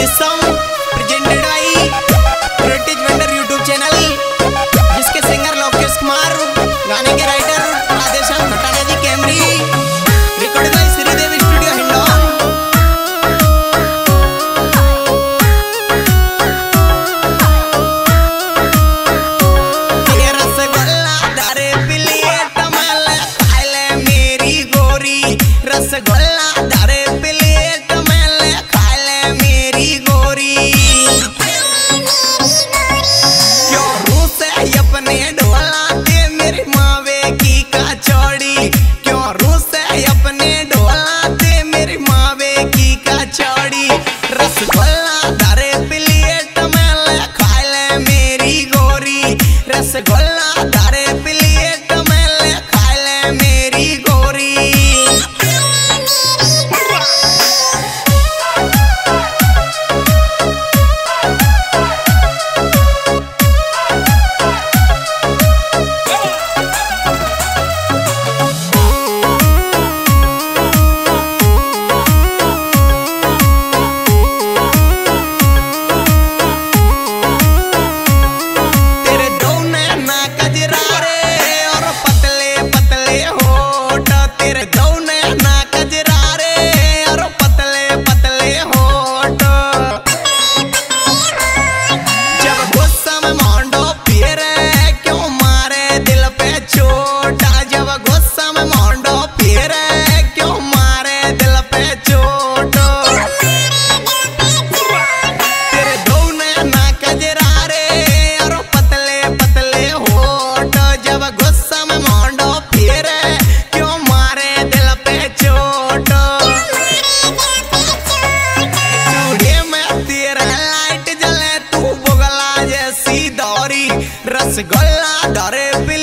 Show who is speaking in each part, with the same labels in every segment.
Speaker 1: It's song rasgulla गला डरे में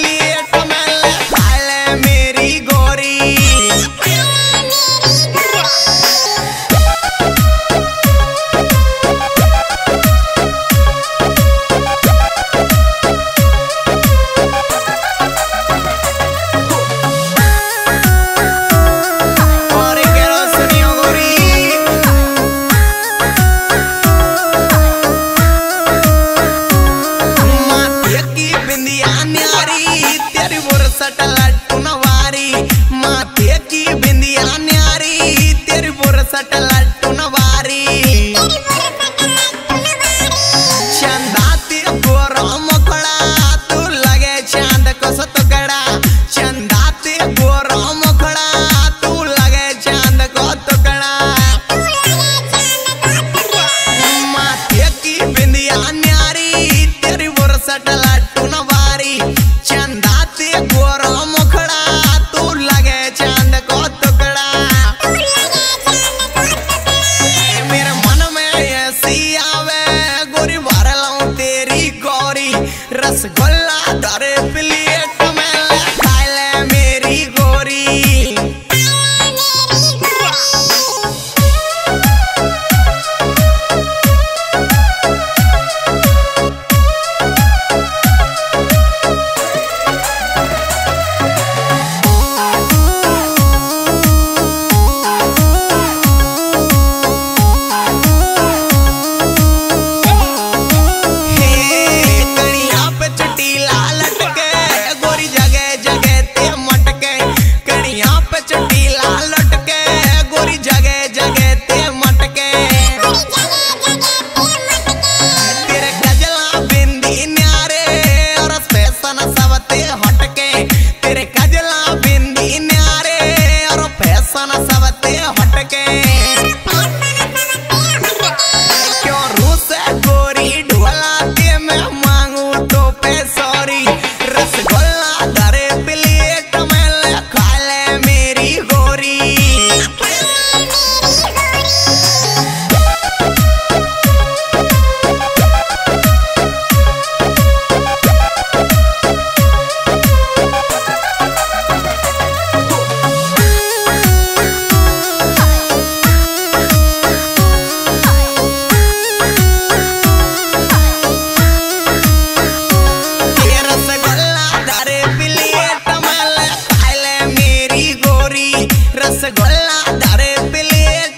Speaker 1: रसगुल्ला दरे प्लेट में ले खा ले मेरी गोरी